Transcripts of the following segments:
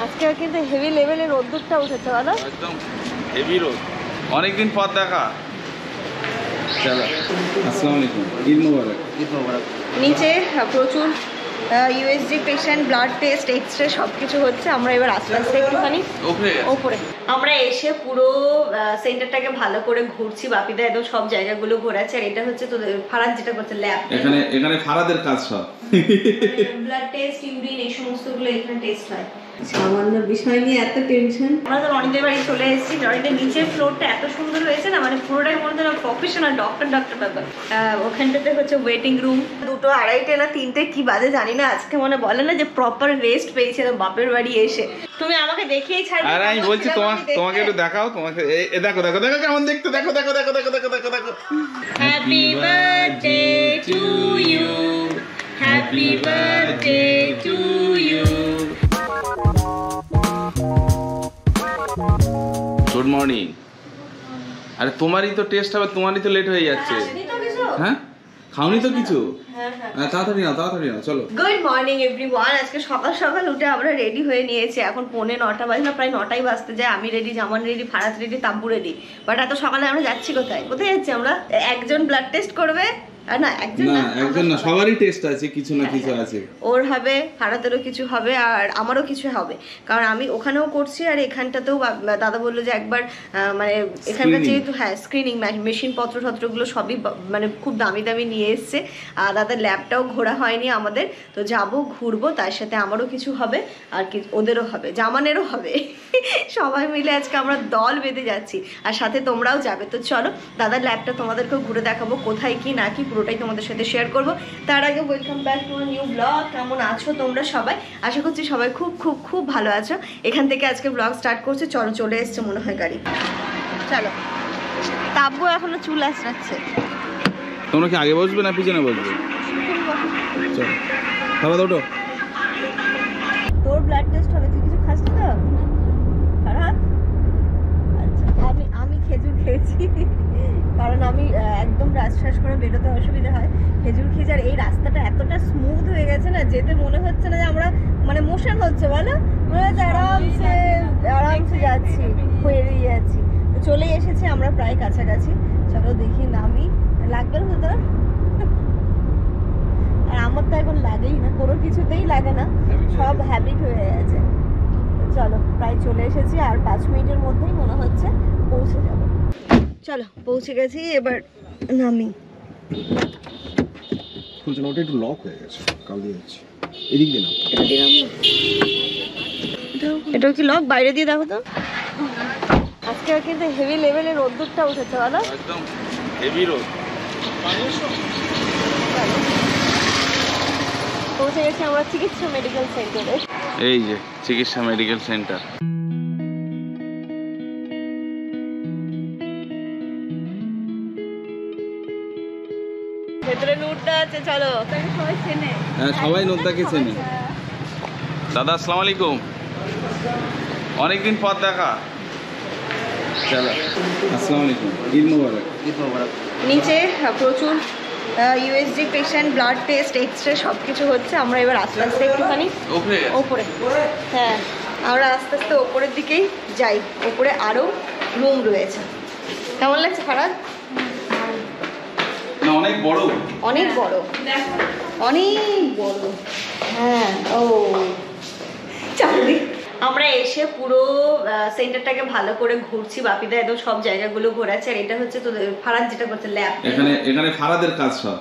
আজকে কিন্তু হেভি লেভেলের রোদ্দুরটা উঠেছে বলো? একদম হেভি রোদ। অনেকদিন পর দেখা। চলো আসসালামু আলাইকুম। ঈদ মোবারক। নিচে আহ, প্রচুর USG patient blood test X ray সব কিছু হচ্ছে। আমরা এবার আস্তে আস্তে একটুখানি ওপরে ওপরে। আমরা এসে পুরো সেন্টারটাকে ভালো করে ঘুরছি বাপিদা একদম সব জায়গাগুলো ঘোরাচ্ছে। আর এটা হচ্ছে তোদের ফারাদ যেটা করছে ল্যাব এখানে এখানে ফারাদের কাজ সব। ব্লাড টেস্ট ইউরিন এই সমস্তগুলো এখানে টেস্ট হয়। সামান্য বিষয় নিয়ে এত টেনশন আমরা তো রনিদের বাড়ি চলে এসেছি। রনিদের নিচের ফ্লোরটা এত সুন্দর হয়েছে না মানে পুরোটাই মনে হয় প্রফেশনাল ডক্টর ডক্টর ব্যাপার ওখানটাতে হচ্ছে ওয়েটিং রুম দুটো আড়াইটে না তিনটে কি বাজে জানি না আজকে মনে বলে না যে প্রপার রেস্ট পেয়েছিলাম বাপের বাড়ি এসে। তুমি আমাকে দেখেই ছাড়বে আর আমি বলছি তোমার তোমাকে একটু দেখাও তোমাকে এই- এই দেখো দেখো দেখো কেমন দেখতে দেখো দেখো দেখো দেখো দেখো দেখো দেখো। Happy birthday to you happy birthday to you good morning আরে তোমারই তো টেস্ট হবে তোমারই তো লেট হয়ে যাচ্ছে। হ্যাঁ খাওনি তো কিছু? হ্যাঁ? হ্যাঁ হ্যাঁ, তাড়াতাড়ি নাও তাড়াতাড়ি নাও চলো। গুড মর্নিং এভরিওয়ান আজকে সকাল সকাল উঠে আমরা রেডি হয়ে নিয়েছি। এখন পৌনে নটা বাজে না প্রায় নটাই বাজতে যায়। আমি ready Zaman ready Farhat ready Tabbu ready but এত সকালে আমরা যাচ্ছি কোথায়? কোথায় যাচ্ছি আমরা? একজন ব্লাড টেস্ট করবে? না একজন না না একজন না সবারই টেস্ট আছে কিছু না কিছু আছে। ওর হবে ফারাতেরও কিছু হবে আর আমারও কিছু হবে। কারণ আমি ওখানেও করছি আর এখানটাতেও দাদা বলল যে একবার মানে এখানকার যেহেতু হ্যাঁ স্ক্রিনিং মেশিন পত্র টত্রগুলো সবই মানে খুব দামি দামি নিয়ে এসছে। আর দাদার ল্যাবটাও ঘোরা হয়নি আমাদের। তো যাব ঘুরবো তার সাথে আমারও কিছু হবে আর কি ওদেরও হবে জামানেরও হবে। সবাই মিলে আজকে আমরা দল বেঁধে যাচ্ছি। আর সাথে তোমরাও যাবে। তো চলো দাদার ল্যাবটা তোমাদেরকেও ঘুরে দেখাবো কোথায় কি না কি পুরোটাই তোমাদের সাথে শেয়ার করব। তার আগে welcome back to new vlog কেমন আছো তোমরা সবাই? আশা করছি সবাই খুব খুব খুব ভালো আছো। এখান থেকে আজকে ব্লগ স্টার্ট করছে। চলো চলে এসছে মনে হয় গাড়ি। চলো। তাব্বু এখনও চুল আসরাচ্ছে তোমরা কি আগে বসবে না পিছনে বসবে? চলো। ওঠো। তোর ব্লাড টেস্ট হবে। তুই কিছু খাস তো ফারহাদ আচ্ছা আমি আমি খেজুর খেয়েছি কারণ আমি আহ, রাজশ্বাস করে বেরোতে অসুবিধা হয়। খেজুর আর এই রাস্তাটা এতটা স্মুথ হয়ে গেছে না যেতে মনে হচ্ছে না যে আমরা মানে মোশন হচ্ছে বলো? মনে হচ্ছে আরামসে আরামসে যাচ্ছি বেরিয়ে যাচ্ছি। তো চলেই এসেছি আমরা প্রায় কাছাকাছি। চলো দেখি নামি। লাগবে না তো তোর? আর আমার তো এখন লাগেই না কোনো কিছুতেই লাগে না। সব হ্যাবিট হয়ে গেছে। চলো প্রায় চলে এসেছি আর পাঁচ মিনিটের মধ্যেই মনে হচ্ছে পৌঁছে যাব। চলো পৌঁছে গেছি এবার নামি খুলছে না ওটা একটু লক হয়ে গেছে। কাল দিয়ে যাচ্ছে। এদিক দিয়ে না এটা দিলাম। এটাও কি লক বাইরে দিয়ে দেখো তো। আজকে কিন্তু হেভি লেভেলের রোদ্দুরটা উঠেছে বলো। একদম হেভি রোদ। পৌঁছে গেছি আমরা চিকিৎসা মেডিকেল সেন্টারে এই যে চিকিৎসা মেডিকেল সেন্টার আছে চলো। হ্যাঁ সবাই নোদ্দাকে চেনে। দাদা আসসালামু আলাইকুম অনেকদিন পর দেখা। চলো আসসালামু আলাইকুম ঈদ মোবারক। নিচে প্রচুর USG patient blood test X ray সব কিছু হচ্ছে। আমরা এবার আস্তে আস্তে একটুখানি ওপরে। ওপরে। হ্যাঁ আমরা আস্তে আস্তে ওপরের দিকেই যাই। ওপরে আরও রুম রয়েছে। কেমন লাগছে ফারাদ না অনেক বড়। অনেক বড়। অনেক বড়। হ্যাঁ ও। চাকরি আমরা এসে পুরো সেন্টারটাকে ভালো করে ঘুরছি। বাপিদা একদম সব জায়গাগুলো ঘোরাচ্ছে। আর এটা হচ্ছে তোদের ফারাদ যেটা করছে ল্যাব এখানে এখানে ফারাদের কাজ সব।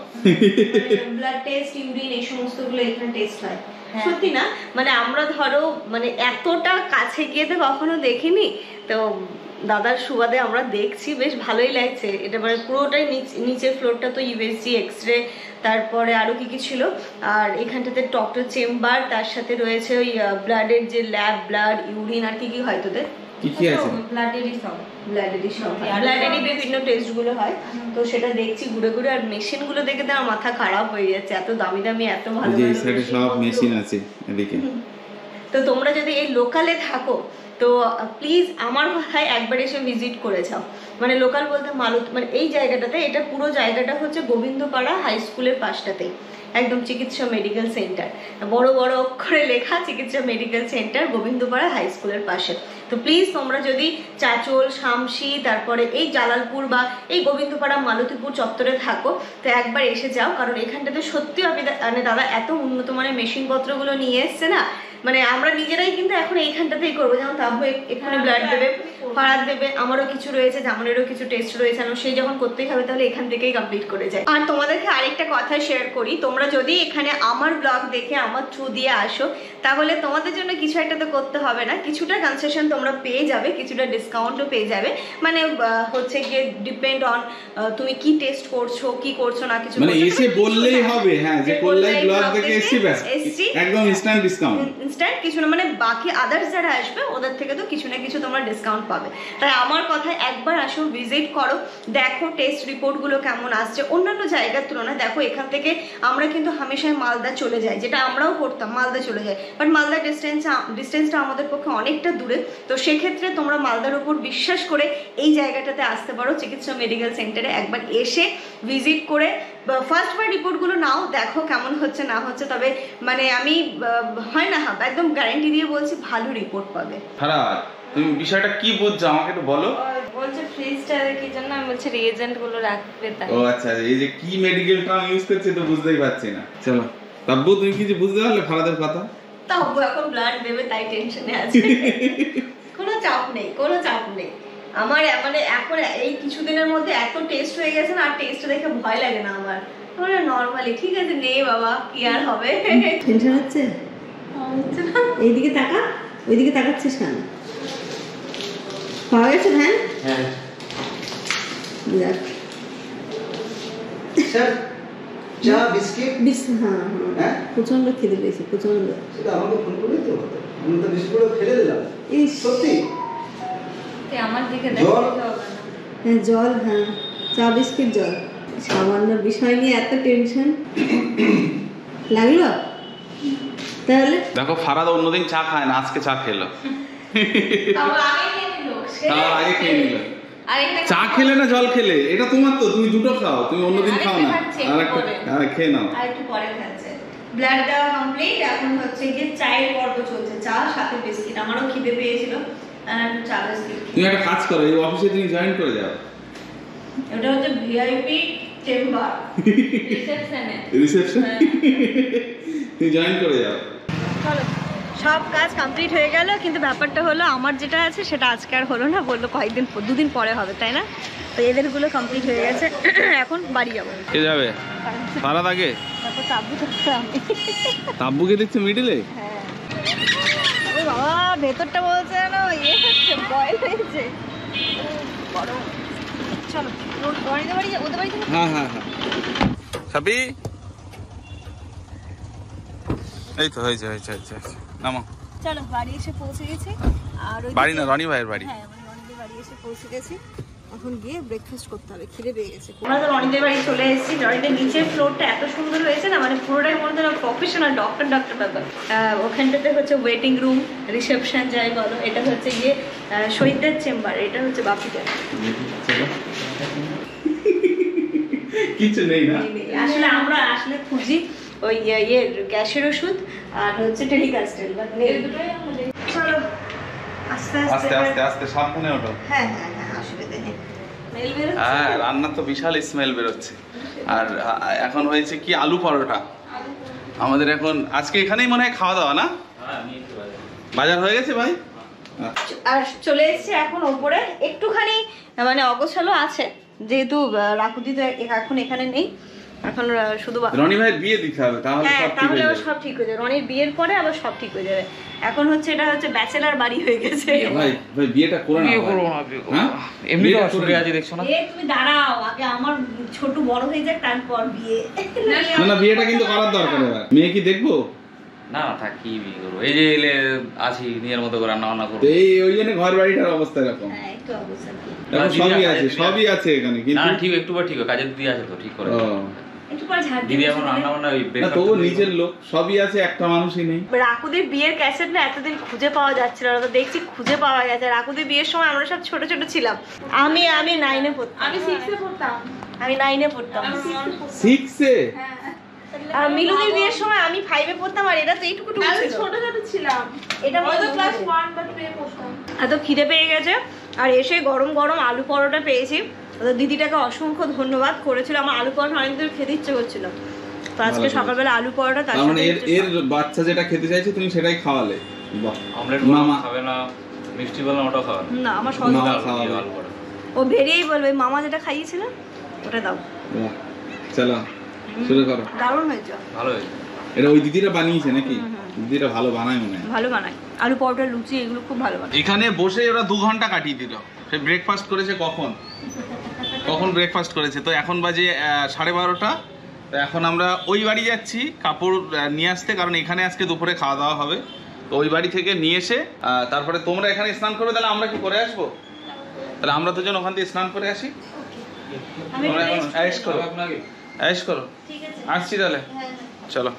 ব্লাড টেস্ট ইউরিন এই সমস্তগুলো এখানে টেস্ট হয়। সত্যি না? মানে আমরা ধরো মানে এতটা কাছে গিয়ে তো কখনো দেখিনি। তো দাদার সুবাদে আমরা দেখছি, বেশ ভালোই লাগছে। এটা মানে পুরোটাই নিচ- নিচের ফ্লোরটা তো ইউএসজি এক্স রে তারপরে আরও কী কী ছিল। আর এখানটাতে ডক্টর চেম্বার, তার সাথে রয়েছে ওই ব্লাডের যে ল্যাব ব্লাড ইউরিন আর কী কী হয় তোদের? কি কি আছে? ব্লাডেরই সব ব্লাডেরই সব ব্লাডেরই বিভিন্ন টেস্টগুলো হয়। তো সেটা দেখছি ঘুরে ঘুরে আর মেশিনগুলো দেখে তো আমার মাথা খারাপ হয়ে যাচ্ছে। এত দামি দামি এত ভালো যে সাইডে সব মেশিন আছে এদিকে। তো তোমরা যদি এই লোকালে থাকো তো প্লিজ আমার কথায় একবার এসে ভিজিট করে যাও। মানে লোকাল বলতে মালত মানে এই জায়গাটাতে এটা পুরো জায়গাটা হচ্ছে গোবিন্দপাড়া হাই স্কুলের পাশটাতেই। একদম চিকিৎসা মেডিকেল সেন্টার বড় বড় অক্ষরে লেখা চিকিৎসা মেডিকেল সেন্টার গোবিন্দপাড়া হাই স্কুলের পাশে। তো প্লিজ তোমরা যদি চাচল শামসি তারপরে এই জালালপুর বা এই গোবিন্দপাড়া, মালতীপুর চত্বরে থাকো, তো একবার এসে যাও, কারণ এখানটাতে সত্যি আপনি মানে দাদা এত উন্নত মানের মেশিনপত্রগুলো নিয়ে এসছে না? মানে আমরা নিজেরাই কিন্তু এখন এইখানটাতেই করব। যেমন তাব্বু এক- এখানে ব্লাড দেবে ফারাদ দেবে। আমারও কিছু রয়েছে জামানেরও কিছু টেস্ট রয়েছে আর সেই যখন করতেই হবে তাহলে এখান থেকেই কমপ্লিট করে যায় আর তোমাদেরকে আরেকটা কথা শেয়ার করি তোমরা যদি এখানে আমার ব্লগ দেখে আমার থ্রু দিয়ে আসো তাহলে তোমাদের জন্য কিছু একটা তো করতে হবে না। কিছুটা কনসেশন তোমরা পেয়ে যাবে কিছুটা ডিসকাউন্টও পেয়ে যাবে। মানে হচ্ছে গিয়ে ডিপেন্ড অন তুমি কি টেস্ট করছ কি করছ না কিছু মানে এসে বললেই হ্যাঁ, হবে হ্যাঁ যে কল্যাণ ব্লগ থেকে থেকে এসছি ব্যাস। এসছি। একদম ইনস্ট্যান্ট ডিসকাউন্ট ইনস্ট্যান্ট কিছু না মানে বাকি আদার্স যারা আসবে, ওদের থেকে তো কিছু না কিছু তোমরা ডিসকাউন্ট পাবে। তাই আমার কথা একবার আসো ভিজিট করো, দেখো টেস্ট রিপোর্টগুলো কেমন আসছে। অন্যান্য জায়গার তুলনায় দেখো, এখান থেকে আমরা কিন্তু হামেশাই মালদা চলে যাই, যেটা আমরাও করতাম, মালদা চলে যাই। বাট মালদা ডিস্টেন্স ডিস্টেন্সটা আমাদের পক্ষে অনেকটা দূরে। তো সেক্ষেত্রে তোমরা মালদার উপর বিশ্বাস করে এই জায়গাটাতে আসতে পারো, চিকিৎসা মেডিকেল সেন্টারে একবার এসে ভিজিট করে ফার্স্ট বার রিপোর্টগুলো নাও, দেখো কেমন হচ্ছে, না হচ্ছে। তবে মানে আমি হয় না একদম গ্যারেন্টি দিয়ে বলছি ভালো রিপোর্ট পাবে। খারাপ তুমি বিষয়টা কি বুঝছ? আমাকে একটু বলো। বলছে ফ্রিজটা কি জন্য? আমি বলছি রিএজেন্টগুলো রাখবে তাই। ও আচ্ছা এই যে কি মেডিকেল টার্ম ইউজ করছে তো বুঝতেই পারছি না। চলো তাব্বু তুমি কিছু বুঝতে পারলে ফারাদের কথা? তা আব্বু এখন ব্লাড দেবে তাই টেনশনে আছে। কোনো চাপ নেই কোনো চাপ নেই। আমার মানে এখন এই কিছুদিনের মধ্যে এত টেস্ট হয়ে গেছে না আর টেস্ট দেখে ভয় লাগে না আমার। নর্মালি ঠিক আছে নে বাবা কি আর হবে? টেনশন হচ্ছে? এইদিকে তাকা ওইদিকে তাকাচ্ছিস কেন? পাওয়া গেছে ভ্যান হ্যাঁ। যাক স্যার চা বিস্কিট? বিশ হ্যাঁ হ্যাঁ? হ্যাঁ? প্রচণ্ড খিদে পেয়েছে প্রচণ্ড সেটা আমাকে ফোন করলেই তো আমি তো বিস্কুটগুলো ফেলে দিলাম। ইস। সত্যি? আমার দিকে জল? হ্যাঁ জল হ্যাঁ। চা বিস্কিট জল। সামান্য বিষয় নিয়ে এত টেনশন লাগল? তাহলে? দেখো ফারাদ অন্যদিন চা খায় না আজকে চা খেলো। তাও আগে খেয়ে নিলো। তার নিল। চা খেলে না জল খেলে? এটা তোমার তো তুমি দুটো খাও তুমি অন্যদিন খাও না। আর একটা হ্যাঁ, খেয়ে নাও। আর একটু পরে খাচ্ছে। ব্লাড দেওয়া কমপ্লিট এখন হচ্ছে চায়ের পর্ব চলছে। চা সাথে বিস্কিট। আমারও খিদে পেয়েছিল আর চা বিস্কিট তুমি একটা কাজ করো এই অফিসে তুমি জয়েন করে যাও। এটা হচ্ছে ভিআইপি চেম্বার রিসেপশনে রিসেপশন তুমি জয়েন করে যাও। চলো সব কাজ কমপ্লিট হয়ে গেল কিন্তু ব্যাপারটা হলো আমার যেটা আছে সেটা আজকে আর হলো না বলল কয়েকদিন দুদিন পরে হবে তাই না? তো এদেরগুলো কমপ্লিট হয়ে গেছে এখন বাড়ি যাব। কে যাবে? ফারাদ আগে তাব্বুকে দেখছ মিডিলে? ও বাবা ভেতরটা বলছে যেন ইয়ে হচ্ছে বয়েল হয়েছে। চলো ওর রনিদের বাড়ি যা- ওদের হ্যাঁ হ্যাঁ হ্যাঁ। এই তো হয়েছে হয়েছে হয়েছে হয়েছে। নামো। চলো বাড়ি এসে পৌঁছে গেছি। আর ওই বাড়ি না রনি ভাইয়ের বাড়ি? হ্যাঁ রনিদের বাড়ি এসে পৌঁছে গেছি। এখন গিয়ে ব্রেকফাস্ট করতে হবে খিদে পেয়ে গেছে আমরা তো রনিদের বাড়ি চলে এসেছি। রনিদের নিচের ফ্লোরটা এত সুন্দর হয়েছে না মানে পুরোটাই মনে হয় প্রফেশনাল ডক্টর ডক্টর ব্যাপার। ওখানটাতে হচ্ছে ওয়েটিং রুম রিসেপশন যাই বলো এটা হচ্ছে গিয়ে শহীদদের চেম্বার এটা হচ্ছে বাপিদের। কিছু নেই না। আসলে আমরা আসলে খুঁজি। ওই ইয়ে ইয়ের গ্যাসের ওষুধ আর হচ্ছে টেলিকাস্টেল। বাট চলো আস্তে আস্তে আস্তে আস্তে আস্তে সাবধানে ওঠো। হ্যাঁ হ্যাঁ হ্যাঁ অসুবিধা নেই। হ্যাঁ রান্নার তো বিশাল স্মেল বেরোচ্ছে। আর এখন হয়েছে কি আলু পরোটা। আমাদের এখন আজকে এখানেই মনে হয় খাওয়া দাওয়া না? বাজার হয়ে গেছে ভাই? আর চলে এসেছে এখন ওপরে। একটুখানি মানে অগোছালো আছে। যেহেতু রাকুদি তো এখন এখানে নেই। এখন শুধু রনি ভাইয়ের বিয়ে দিতে হবে তাহলে হ্যাঁ তাহলে আবার সব ঠিক হয়ে যাবে। রনির বিয়ের পরে আবার সব ঠিক হয়ে যাবে। এখন হচ্ছে এটা হচ্ছে ব্যাচেলার বাড়ি হয়ে গেছে। ভাই ভাই বিয়েটা করে না বিয়ে। না, বিয়ে করব হ্যাঁ? এমনি তো অসুবিধা আছে দেখছ না? এ তুমি দাঁড়াও আগে আমার ছোট বড় হয়ে যাক তারপর বিয়ে। না না বিয়েটা কিন্তু করার দরকার এবার। মেয়ে কি দেখব? না না থাক কি বিয়ে করব? এই যে এলে আছি নিজের মতো করে রান্না বান্না করব। এই ওই জন্য ঘর বাড়িটার অবস্থা এরকম। হ্যাঁ একটু অবস্থা। এখন সবই আছে সবই আছে। এখানে না কিন্তু না, ঠিক একটু ঠিক কাজের দিদি আছে তো ঠিক করে একটু পরে ঝাড় দিদি এখন রান্না বান্না ওই না breakfast নিজের লোক সবই আছে একটা মানুষই নেই। রাকুদের বিয়ের ক্যাসেট না এতদিন খুঁজে পাওয়া যাচ্ছিল না তো দেখছি খুঁজে পাওয়া গেছে। রাকুদের বিয়ের সময় আমরা সব ছোট ছোট ছিলাম। আমি আমি নাইনে পড়তাম। আমি সিক্সে পড়তাম। আমি নাইনে পড়তাম। সিক্সে আর মিলুদের বিয়ের সময় আমি ফাইভে পড়তাম আর এরা তো এইটুকু টুকু ছিল। ছোট ছোট ছিলাম। এটা ওই ক্লাস হয়। বা টু এ পড়তাম। এত খিদে পেয়ে গেছে আর এসে গরম গরম আলু পরোটা পেয়েছি। দিদিটাকে অসংখ্য ধন্যবাদ করেছিল। আমার আলু পরোটা অনেক দিন খেতে ইচ্ছে করছিল। তো আজকে সকালবেলা আলু পরোটা তার মানে এর এর বাচ্চা যেটা খেতে চাইছে তুমি সেটাই খাওয়ালে। বাহ। অমলেট মামা খাবে না মিষ্টি ওটাও খাবে না না আমার সহজ করে। ও বেরিয়েই বলবে মামা যেটা খাইয়েছিল ওটা দাও। চলো শুরু করো। দারুণ হয়েছে। ভালো হয়েছে। এটা ওই দিদিরা বানিয়েছে নাকি? দিদিরা ভালো বানায় মনে হয়। ভালো বানায়। আলু পরোটা লুচি এগুলো খুব ভালো বানায়। এখানে বসে ওরা দু ঘণ্টা কাটিয়ে দিল। সে ব্রেকফাস্ট করেছে কখন? কখন ব্রেকফাস্ট করেছে। তো এখন বাজে সাড়ে বারোটা। তো এখন আমরা ওই বাড়ি যাচ্ছি কাপড় নিয়ে আসতে কারণ এখানে আজকে দুপুরে খাওয়া দাওয়া হবে। তো ওই বাড়ি থেকে নিয়ে এসে তারপরে তোমরা এখানে স্নান করবে তাহলে আমরা কি করে আসব? তাহলে আমরা দুজন ওখান থেকে স্নান করে আসি। করো। করো। আসছি তাহলে। চলো।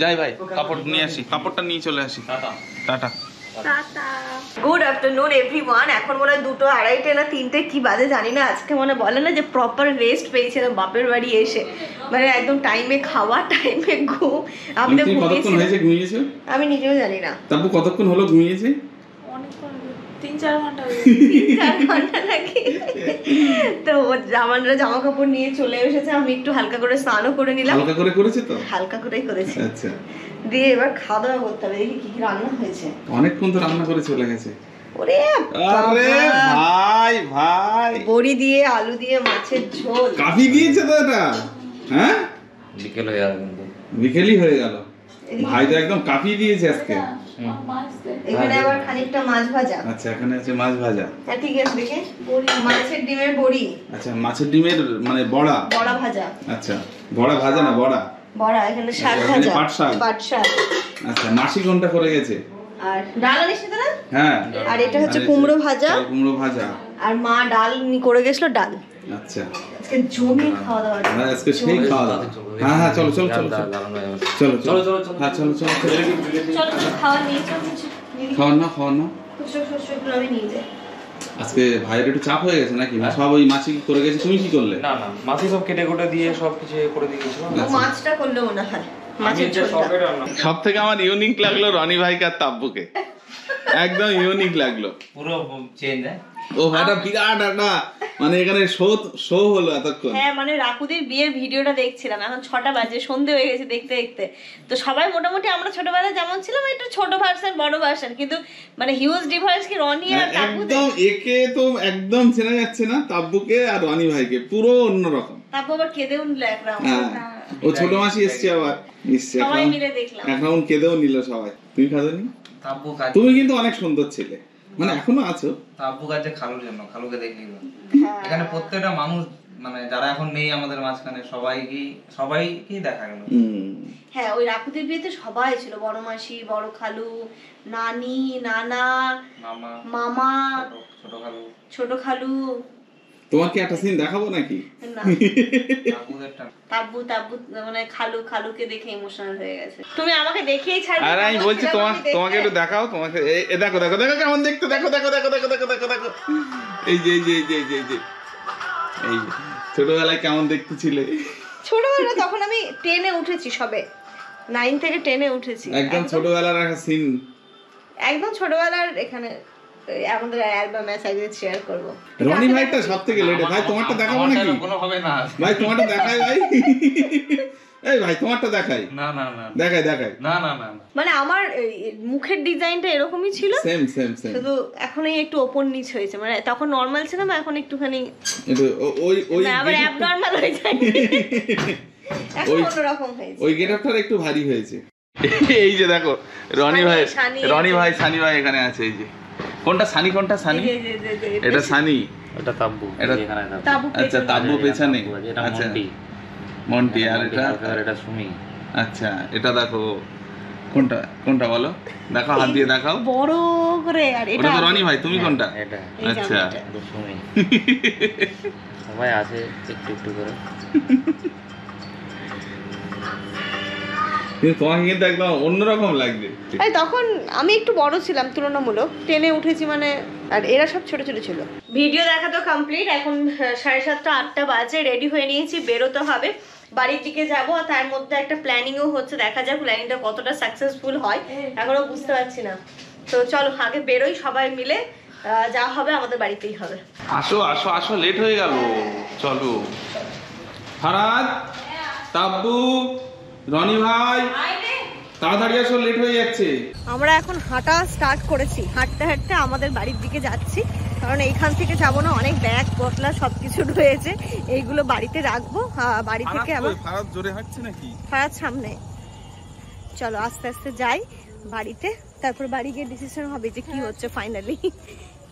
যাই ভাই কাপড় নিয়ে আসি কাপড়টা নিয়ে চলে আসি। Tata. Tata. Good afternoon everyone এখন মনে হয় দুটো আড়াইটে না তিনটে কি বাজে জানি না। আজকে মনে বলে না যে প্রপার রেস্ট পেয়েছিলাম বাপের বাড়ি এসে। মানে একদম টাইমে খাওয়া টাইমে ঘুম। আমি তো তুমি কতক্ষণ হয়েছে ঘুমিয়েছো? আমি নিজেও জানি না। তারপর কতক্ষণ হলো ঘুমিয়েছে? তিন চার ঘণ্টা চার ঘণ্টা নাকি? তো জামানরা জামা কাপড় নিয়ে চলে এসেছে। আমি একটু হালকা করে স্নানও করে নিলাম। হালকা করে করেছে তো? হালকা করেই করেছি। আচ্ছা। দিয়ে এবার খাওয়া দাওয়া করতে হবে। দেখি কি কি রান্না হয়েছে। অনেকক্ষণ তো রান্না করে চলে গেছে। ওরে আরে ভাই ভাই। বড়ি দিয়ে আলু দিয়ে মাছের ঝোল। কাফি দিয়েছে তো এটা? হ্যাঁ? বিকেল হয়ে যাবে কিন্তু। বিকেলই হয়ে গেল। ভাই তো একদম কাফি দিয়েছে আজকে। এখানে আবার খানিকটা মাছ ভাজা। আচ্ছা এখানে আছে মাছ ভাজা। হ্যাঁ ঠিক আছে দেখে। মাছের ডিমের বড়ি। আচ্ছা মাছের ডিমের মানে বড়া? বড়া ভাজা। আচ্ছা বড়া ভাজা না বড়া? বড়া এখানে শাক ভাজা পাট শাক। পাট শাক। আচ্ছা মাসি কোনটা করে গেছে? আর ডাল আনিস না হ্যাঁ। আর এটা হচ্ছে কুমড়ো ভাজা। কুমড়ো ভাজা। আর মা ডাল নি- করে গেছিল ডাল। আচ্ছা। আজকে খাওয়া দাওয়া হ্যাঁ, আজকে সেই খাওয়া দাওয়া। হ্যাঁ হ্যাঁ চলো চলো চলো চলো হয়ে। চলো চলো, চলো, চলো। হ্যাঁ চলো চলো চলো। চলো চলো, খাওয়া নিয়ে চল না খাওয়ান না আমি নিয়ে যাই। আজকে ভাইয়ের একটু চাপ হয়ে গেছে নাকি? না সব ওই মাছি করে গেছে তুমি কি করলে? না না মাছি সব কেটে কুটে দিয়ে সব কিছু করে দিয়েছিল ও মাছটা করলে মনে হয়। মাছের ঝোলটা। সব থেকে আমার ইউনিক লাগল রনি ভাইকে আর তাব্বুকে। একদম ইউনিক লাগল। পুরো চেঞ্জ হ্যাঁ? ও একটা বিরাট একটা মানে এখানে শো শো হলো এতক্ষণ। হ্যাঁ মানে রাকুদের বিয়ের ভিডিওটা দেখছিলাম এখন ছটা বাজে সন্ধে হয়ে গেছে দেখতে দেখতে। তো সবাই মোটামুটি আমরা ছোটবেলায় যেমন ছিলাম একটু ছোট ভার্সন বড় ভার্সন কিন্তু মানে হিউজ ডিফারেন্স কি রনি আর তাব্বুদের একদম একে তো একদম চেনা যাচ্ছে না তাব্বুকে আর রনি ভাইকে পুরো অন্যরকম। তাব্বু আবার কেঁদেও নিল এক রাউন্ড হ্যাঁ ও ছোট মাসি এসছে আবার সবাই মিলে দেখলাম। রাউন্ড কেঁদেও নিল সবাই। তুমি খাদনি তুমি কিন্তু অনেক সুন্দর ছেলে। মানে এখনও আছো? তাব্বু কাছে খালুর জন্য খালুকে দেখলি হ্যাঁ। এখানে প্রত্যেকটা মানুষ মানে যারা এখন নেই আমাদের মাঝখানে সবাই সবাই দেখা গেল। হ্যাঁ ওই রাকুদের বিয়েতে সবাই ছিল বড় মাসি বড় খালু নানি নানা মামা মামা ছোট খালু। ছোট খালু তোমাকে একটা সিন দেখাবো নাকি? তাব্বু তাব্বু মানে খালু খালুকে দেখে ইমোশনাল হয়ে গেছে। তুমি আমাকে দেখেই ছাড়বে আর আমি বলছি তোমাকে তোমাকে একটু দেখাও তোমাকে এই- এই দেখো দেখো দেখো কেমন দেখতে দেখো দেখো দেখো দেখো দেখো দেখো দেখো। এই যে এই যে এই যে এই যে এই যে। এই ছোটবেলায় কেমন দেখতে ছিলে ছোটবেলা তখন আমি টেনে উঠেছি সবে। নাইন থেকে টেনে উঠেছি। একদম ছোটবেলার একটা সিন একদম ছোটবেলার এখানে আমাদের অ্যালবামে সাইজে শেয়ার করব। রনি ভাইটা সব থেকে লেটে ভাই তোমারটা দেখাবো নাকি? কোনো হবে না। ভাই তোমারটা দেখাই ভাই। এই ভাই তোমারটা দেখাই। না না না দেখাই দেখাই। না না না মানে আমার মুখের ডিজাইনটা এরকমই ছিল। সেম সেম সেম শুধু এখন একটু ওপর নিচ হয়েছে। মানে তখন নর্মাল ছিলাম এখন একটুখানি ওই ওই না, আবার অ্যাবনর্মাল হয়ে যায়। এখন ওই- অন্যরকম হয়েছে। ওই গেটআপটা একটু ভারী হয়েছে। এই যে দেখো রনি ভাই রনি ভাই সানি ভাই এখানে আছে এই যে। কোনটা সানি কোনটা সানি? এটা সানি। এটা তাব্বু এটা- এখানে তাবু আচ্ছা। তাব্বু পেছনে। আচ্ছা। মন্টি। মন্টি আর এটা আর এটা সুমি। আচ্ছা এটা দেখো কোনটা কোনটা বলো? দেখো হাত দিয়ে দেখাও। বড় করে আর এটা তো রনি ভাই তুমি কোনটা? এটা। আচ্ছা। এটা। এটা সুমি। সবাই আছে একটু একটু করে। কিন্তু তোমাকে কিন্তু একদম অন্যরকম লাগবে। এই তখন আমি একটু বড় ছিলাম তুলনামূলক। টেনে উঠেছি মানে আর এরা সব ছোট ছোট ছিল। ভিডিও দেখা তো কমপ্লিট এখন সাড়ে সাতটা আটটা বাজে রেডি হয়ে নিয়েছি বেরোতে হবে। বাড়ির দিকে যাব আর তার মধ্যে একটা প্ল্যানিংও হচ্ছে দেখা যাক প্ল্যানিংটা কতটা সাকসেসফুল হয়। এখনও বুঝতে পারছি না। তো চলো আগে বেরোই সবাই মিলে যা হবে আমাদের বাড়িতেই হবে। আসো আসো আসো লেট হয়ে গেল। চলো। ফারাদ তাব্বু রনি ভাই তাড়াতাড়ি আসো লেট হয়ে যাচ্ছে। আমরা এখন হাঁটা স্টার্ট করেছি। হাঁটতে হাঁটতে আমাদের বাড়ির দিকে যাচ্ছি। কারণ এইখান থেকে যাব না অনেক ব্যাগ পটলা সবকিছু রয়েছে। এইগুলো বাড়িতে রাখব। বাড়ি থেকে আবার ফারাদ জোরে হাঁটছে নাকি? খারাপ সামনে। চলো আস্তে আস্তে যাই বাড়িতে। তারপর বাড়ি গিয়ে ডিসিশন হবে যে কি হচ্ছে ফাইনালি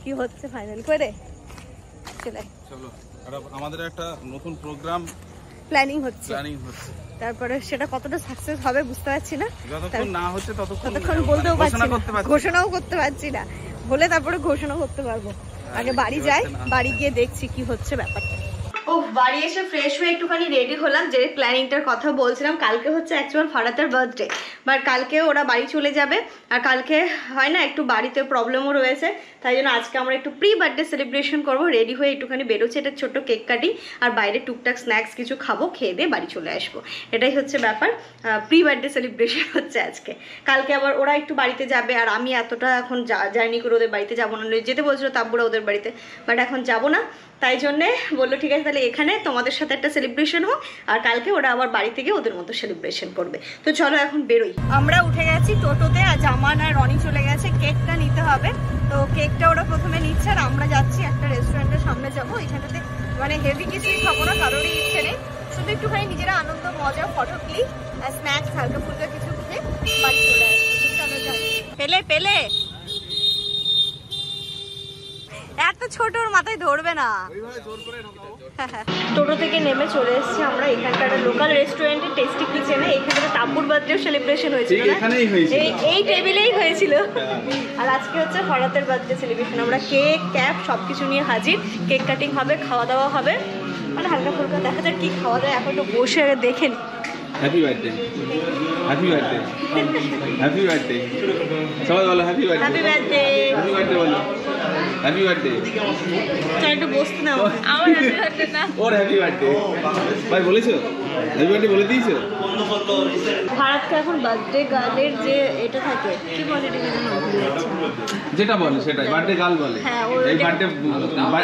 কি হচ্ছে ফাইনাল করে চলে চলো আমাদের একটা নতুন প্রোগ্রাম প্ল্যানিং হচ্ছে। প্ল্যানিং হচ্ছে। তারপরে সেটা কতটা সাকসেস হবে বুঝতে পারছি না। যতক্ষণ না হচ্ছে ততক্ষণ ততক্ষণ বলতেও পারছি না। ঘোষণাও করতে পারছি না। বলে তারপরে ঘোষণা করতে পারব। আগে বাড়ি যাই বাড়ি গিয়ে দেখছি কি হচ্ছে ব্যাপারটা। ও বাড়ি এসে ফ্রেশ হয়ে একটুখানি রেডি হলাম। যে প্ল্যানিংটার কথা বলছিলাম, কালকে হচ্ছে অ্যাকচুয়াল ফারাতের বার্থডে বাট কালকে ওরা বাড়ি চলে যাবে। আর কালকে হয় না, একটু বাড়িতে প্রবলেমও রয়েছে। তাই জন্য আজকে আমরা একটু প্রি বার্থডে সেলিব্রেশন করব। রেডি হয়ে একটুখানি বেরোচ্ছে, এটা ছোট্ট কেক কাটি আর বাইরে টুকটাক স্ন্যাক্স কিছু খাব, খেয়ে দিয়ে বাড়ি চলে আসব। এটাই হচ্ছে ব্যাপার। প্রি বার্থডে সেলিব্রেশন হচ্ছে আজকে। কালকে আবার ওরা একটু বাড়িতে যাবে, আর আমি এতটা এখন জার্নি করে ওদের বাড়িতে যাব না। যেতে বলছিল তাব্বুরা ওদের বাড়িতে। বাট এখন যাব না। তাই জন্যে বলল ঠিক আছে তাহলে এখানে তোমাদের সাথে একটা সেলিব্রেশন হোক আর কালকে ওরা আবার বাড়ি থেকে ওদের মতো সেলিব্রেশন করবে। তো চলো এখন বেরোই। আমরা উঠে গেছি টোটোতে আর জামান আর রনি চলে গেছে কেকটা নিতে হবে। তো কেকটা ওরা প্রথমে নিচ্ছে আর আমরা যাচ্ছি একটা রেস্টুরেন্টের সামনে যাব। এখানটাতে মানে হেভি কিছুই খাব না কারোরই ইচ্ছে নেই। শুধু একটুখানি নিজেরা আনন্দ মজা ফটো ক্লিক আর স্ন্যাক্স হালকা ফুলকা কিছু খেয়ে বাড়ি চলে আসব। পেলে পেলে। এত ছোট ওর মাথায় ধরবে না। টোটো থেকে নেমে চলে এসেছি আমরা। এখানকার লোকাল রেস্টুরেন্টের টেস্টি কিচেনে এখানে তাব্বুর বার্থডে সেলিব্রেশন হয়েছিল ঠিক না? এখানেই হয়েছিল। এই এই টেবিলেই হয়েছিল। আর আজকে হচ্ছে হঠাতের বার্থডে সেলিব্রেশন আমরা কেক ক্যাপ সব কিছু নিয়ে হাজির। কেক কাটিং হবে খাওয়া দাওয়া হবে। মানে হালকা ফুলকা দেখা যাক কি খাওয়া দাওয়া। এখন একটু বসে আগে দেখে নি। Happy birthday happy birthday happy birthday সবাই বলো happy happy birthday birthday happy birthday বলো। হ্যাপি বার্থডে চল একটু বসতে নাও। আমার happy birthday না। ওর হ্যাপি বার্থডে ভাই বলেছ? হ্যাপি বার্থডে বলে দিয়েছ? ভারতকে এখন বার্থডে গার্লের যে এটা থাকে কি বলে যাচ্ছি। যেটা বলে সেটাই বার্থডে গার্ল বলে। হ্যাঁ, এই এটা- বার্থডে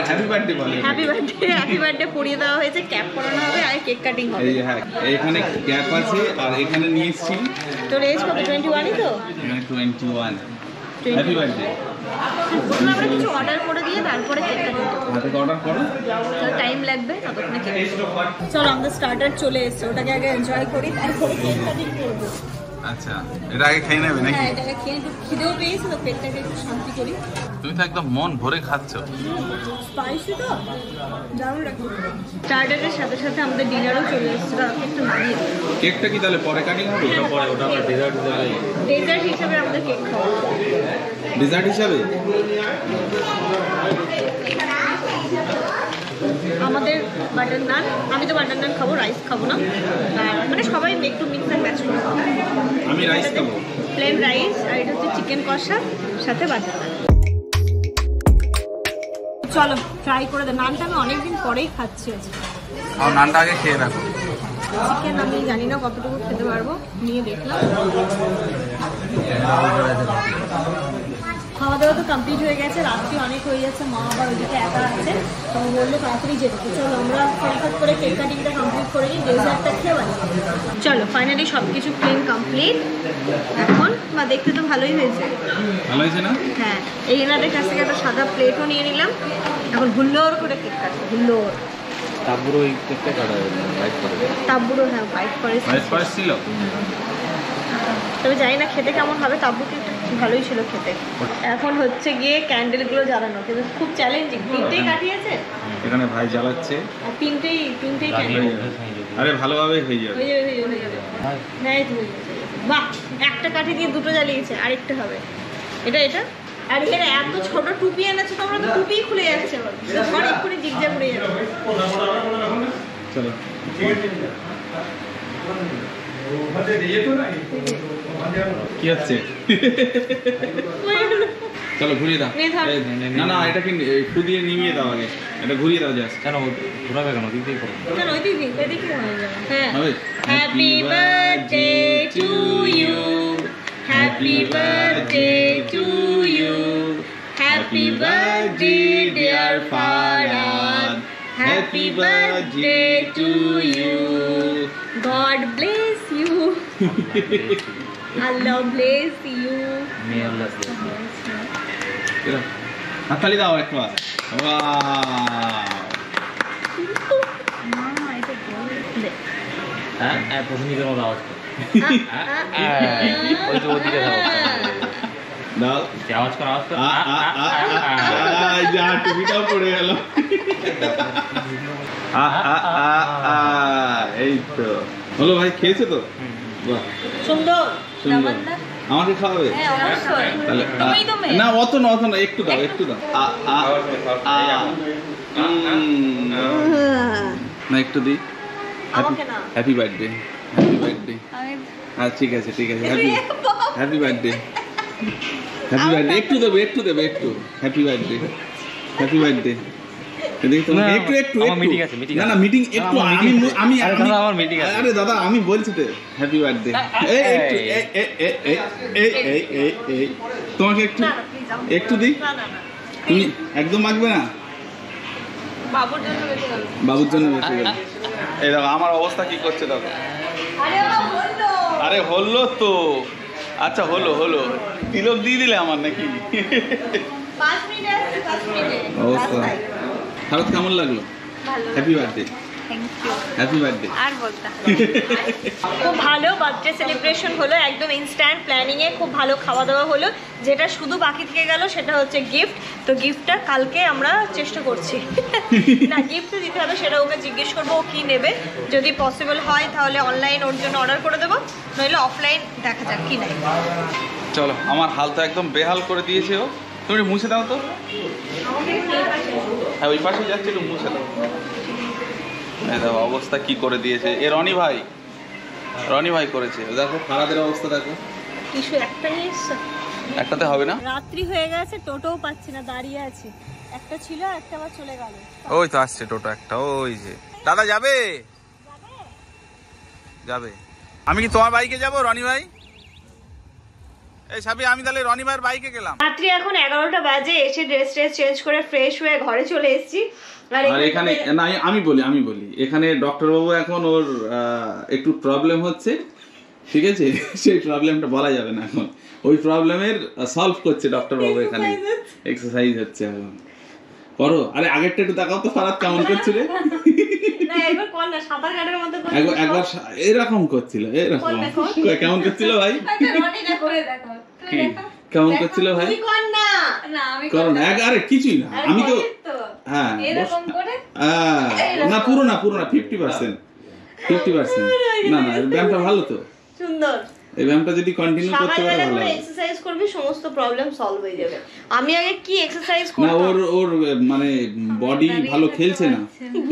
হ্যাপি বার্থডে বলে হ্যাপি বার্থডে হ্যাপি বার্থডে পরিয়ে দেওয়া হয়েছে ক্যাপ পরানো হবে আর কেক কাটিং হবে। এই হ্যাঁ এখানে ক্যাপ আছে আর এখানে নিয়ে এসছি। তোর এজ কত? টোয়েন্টি ওয়ানই তো? এখানে টোয়েন্টি ওয়ান হ্যাপি বার্থডে প্রথমে আমরা কিছু অর্ডার করে দিয়ে তারপরে অর্ডার করো। টাইম লাগবে ততক্ষণে কেক চলো আমাদের স্টার্টার চলে এসছে। ওটাকে আগে এনজয় করি তারপরে করব। আচ্ছা এটা আগে খেয়ে নেবে নাকি? হ্যাঁ এটাকে খেয়ে একটু খিদেও পেয়েছি তো পেটটাকে একটু শান্তি করি। তুমি তো একদম মন ভরে খাচ্ছ। স্পাইসি তো? দারুণ লাগবে স্টার্টারের সাথে সাথে আমাদের ডিনারও চলে এসেছে তো একটু নামিয়ে কেকটা কি তাহলে পরে কাটিং হবে? পরে? ওটা আবার ডেজার্ট হিসেবে ডেজার্ট হিসেবে আমাদের কেক খাওয়া। ডেজার্ট হিসাবে? আমাদের বাটার নান আমি তো বাটার নান খাব রাইস খাব না। মানে সবাই একটু মিক্স অ্যান্ড ম্যাচ করে আমি রাইস খাব। প্লেন রাইস আর এটা হচ্ছে চিকেন কষা সাথে বাটার নান। চলো ট্রাই করে দে নানটা আমি অনেকদিন পরেই খাচ্ছি আজকে। আর নানটা আগে খেয়ে দেখো। চিকেন আমি জানি না কতটুকু খেতে পারব নিয়ে দেখলাম। খাওয়া দাওয়া তো কমপ্লিট হয়ে গেছে রাত্রি অনেক হয়ে যাচ্ছে মা আবার ওইদিকে একা আছে তো বলল তাড়াতাড়ি যেতে। চলো আমরা ফটফট করে কেক কাটিংটা কমপ্লিট করে নিই ডেজার্টটা খেয়ে বাড়ি চলো ফাইনালি সব কিছু ক্লিন কমপ্লিট এখন বা দেখতে তো ভালোই হয়েছে। ভালো হয়েছে না? হ্যাঁ এই এনাদের কাছ থেকে একটা সাদা প্লেটও নিয়ে নিলাম। এখন হুল্লোর করে কেক কাটবো হুল্লোর কেকটা কাটা তাব্বুরও হ্যাঁ হোয়াইট ছিল। তবে জানি না খেতে কেমন হবে তাব্বু কিন্তু ভালোই ছিল খেতে। এখন হচ্ছে গিয়ে ক্যান্ডেলগুলো জ্বালানো কিন্তু খুব চ্যালেঞ্জিং তিনটেই কাটিয়েছে এখানে ভাই জ্বালাচ্ছে। আর তিনটেই তিনটেই ক্যান্ডেল আরে ভালোভাবে হয়ে যাবে। হয়ে যাবে হয়ে যাবে হয়ে যাবে। হ্যাঁ তো হয়ে যাবে। বাহ! একটা কাঠি দিয়ে দুটো জ্বালিয়েছে আরেকটা হবে। এটা এটা? আর এখানে এত ছোট টুপি এনেছো তোমরা তো টুপি খুলে যাচ্ছে ঘর এক্ষুনি জিগজা উড়ে যাবে চলো। কি হচ্ছে চলো ঘুরিয়ে দাও নে ধর। এই, না না এটাকে একটু দিয়ে নিমিয়ে দাও আগে এটা ঘুরিয়ে দাও জাস্ট কেন ঘোরাবে কেন দিক দিয়ে করো কেন ওই দিকে এদিকে হয়ে যাবে হ্যাঁ হবে Happy birthday to you. Happy birthday to you. Happy birthday, you. Allah bless you. মেয়ে আল্লাহ এরকম। হাততালি দাও একবার Wow! হ্যাঁ হ্যাঁ আওয়াজ ওই তো ওদিকে দাও দাও আওয়াজ কর আওয়াজ কর যা টুপিটাও পড়ে গেল আ, আ, আ, আ, এই তো হলো ভাই খেয়েছে তো সুন্দর। সুন্দর। আমাকে খাওয়াবে? হ্যাঁ। না অত না অত না একটু দাও একটু দাও। না একটু দিই হ্যাপি বার্থডে হ্যাপি বার্থডে হ্যাঁ ঠিক আছে ঠিক আছে happy happy birthday happy birthday একটু দেবে একটু দেবে একটু। হ্যাপি বার্থডে হ্যাপি বার্থডে একটু একটু আমার আছে, না না মিটিং একটু আমি দাদা, আমার meeting আছে। আরে দাদা আমি বলছি তো হ্যাপি বার্থডে এই একটু এই। এই এই এই এই এই এই এই তোমাকে একটু একটু দিই? তুমি একদম মাখবে না? বাবুর জন্য গেল। এই দেখো আমার অবস্থা কি করছে দেখো। আরে হলো। তো। আচ্ছা হলো হলো। তিলক দিয়ে দিলে আমার নাকি? অবস্থা। ভারত কেমন লাগল? হ্যাপি বার্থডে হ্যাপি বার্থডে আর বলতে খুব ভালো বার্থডে সেলিব্রেশন হলো একদম ইনস্ট্যান্ট প্ল্যানিংয়ে খুব ভালো খাওয়া দাওয়া হলো। যেটা শুধু বাকি থেকে গেল সেটা হচ্ছে গিফট তো গিফটটা কালকে আমরা চেষ্টা করছি। না গিফট দিতে হবে সেটা ওকে জিজ্ঞেস করব ও কী নেবে। যদি পসিবল হয় তাহলে অনলাইন ওর জন্য অর্ডার করে দেবো। নইলে অফলাইন দেখা যাক কী নেয়। চলো আমার হাল তো একদম বেহাল করে দিয়েছে ও। তুমি একটু মুছে দাও তো। হ্যাঁ ওই পাশে যাচ্ছে একটু মুছে দাও। দেখো অবস্থা কি করে দিয়েছে। এ রনি ভাই। রনি ভাই করেছে। দেখো খারাপের অবস্থা দেখো। কিছু একটা নিয়ে এসছো। একটাতে হবে না? রাত্রি হয়ে গেছে টোটোও পাচ্ছি না দাঁড়িয়ে আছে। একটা ছিল একটা আবার চলে গেল। ওই তো আসছে টোটো একটা ওই যে। দাদা যাবে? যাবে। আমি কি তোমার বাইকে যাব রনি ভাই? এই সাবি আমি তাহলে রনি ভাইয়ের বাইকে গেলাম। রাত্রি এখন এগারোটা বাজে এসে ড্রেস ট্রেস চেঞ্জ করে ফ্রেশ হয়ে ঘরে চলে এসেছি। আর এখানে না আমি বলি আমি বলি। এখানে ডক্টর বাবু এখন ওর আহ, একটু প্রবলেম হচ্ছে ঠিক আছে? সেই প্রবলেমটা বলা যাবে না এখন। ওই প্রবলেমের সলভ করছে ডক্টর বাবু এখানে। এক্সারসাইজ হচ্ছে। এখন। করো। আরে আগেরটা একটু দেখাও তো ফারাত কেমন করছিল না একবার এরকম করছিল এরকম। কেমন করছিল ভাই? করে দেখো। কি? কেমন করছিল ভাই? তুই কর না। না আমি করো না। এক- আরে কিছুই না। আমি তো হ্যাঁ না পুরো না পুরো না ফিফটি পার্সেন্ট ফিফটি পার্সেন্ট না না ব্যায়ামটা ভালো তো। সুন্দর। এই ব্যায়ামটা যদি কন্টিনিউ করতে পারে ভালো হবে এক্সারসাইজ করবি সমস্ত প্রবলেম সলভ হয়ে যাবে। আমি আগে কি এক্সারসাইজ না ওর ওর মানে বডি ভালো খেলছে না।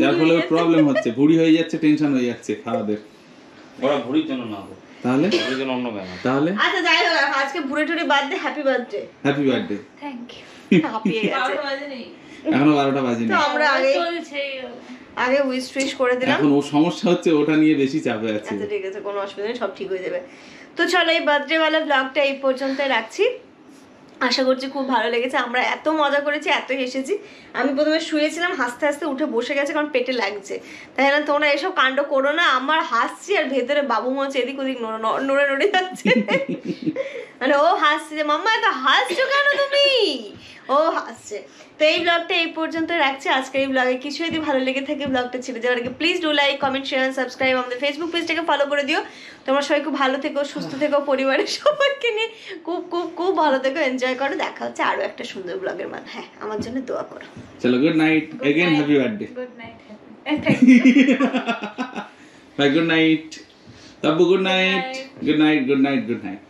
যার ফলে ওর প্রবলেম হচ্ছে। ভুড়ি হয়ে যাচ্ছে টেনশন হয়ে যাচ্ছে খারাপের ওরা ভুড়ির জন্য না তাহলে? ভুড়ির জন্য অন্য ব্যাপার তাহলে? আচ্ছা যাই হোক আজকে টুরে birthday happy birthday happy birthday thank you এখনও বারোটা বাজেনি। তো আমরা আগে চলছে। আগে উইশ টুইশ করে দিলাম। এখন ও সমস্যা হচ্ছে ওটা নিয়ে বেশি চাপে আছে। আচ্ছা ঠিক আছে কোনো অসুবিধা নেই সব ঠিক হয়ে যাবে। তো চলো এই বার্থডে ওয়ালা ব্লগটা এই পর্যন্ত রাখছি। আশা করছি খুব ভালো লেগেছে আমরা এত মজা করেছি এত হেসেছি। আমি প্রথমে শুয়েছিলাম হাসতে হাসতে উঠে বসে গেছে কারণ পেটে লাগছে। তাই না তোমরা এসব কাণ্ড করো না আমার হাসছি আর ভেতরে বাবু মনে এদিক ওদিক নড়ে- নড়ে যাচ্ছে। মানে ও হাসছে মাম্মা এত হাসছো কেন তুমি? ও হাসছে। তো এই ব্লগটা এই পর্যন্ত রাখছি। আজকের এই ব্লগে কিছু যদি ভালো লেগে থাকে ব্লগটা ছেড়ে যাওয়ার আগে please do like comment share subscribe আমাদের ফেসবুক পেজটাকে ফলো করে দিও। তোমরা সবাই খুব ভালো থেকো সুস্থ থেকো পরিবারের সবাইকে নিয়ে খুব খুব খুব ভালো থেকো এনজয় করো। দেখা হচ্ছে আরও একটা সুন্দর ব্লগের মাধ্যমে হ্যাঁ আমার জন্য দোয়া করো। চলো good night again happy birthday good night bye good night Tabbu good night good night good night good night